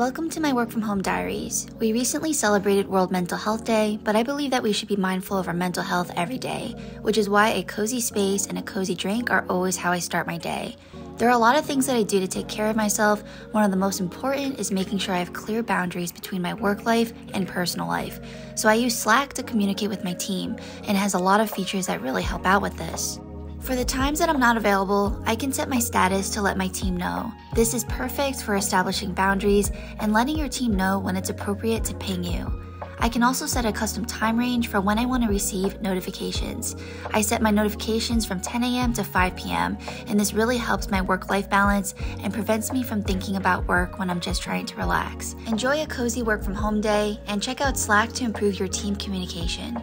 Welcome to my work from home diaries. We recently celebrated World Mental Health Day, but I believe that we should be mindful of our mental health every day, which is why a cozy space and a cozy drink are always how I start my day. There are a lot of things that I do to take care of myself. One of the most important is making sure I have clear boundaries between my work life and personal life. So I use Slack to communicate with my team, and it has a lot of features that really help out with this. For the times that I'm not available, I can set my status to let my team know. This is perfect for establishing boundaries and letting your team know when it's appropriate to ping you. I can also set a custom time range for when I want to receive notifications. I set my notifications from 10 a.m. to 5 p.m., and this really helps my work life balance and prevents me from thinking about work when I'm just trying to relax. Enjoy a cozy work from home day and check out Slack to improve your team communication.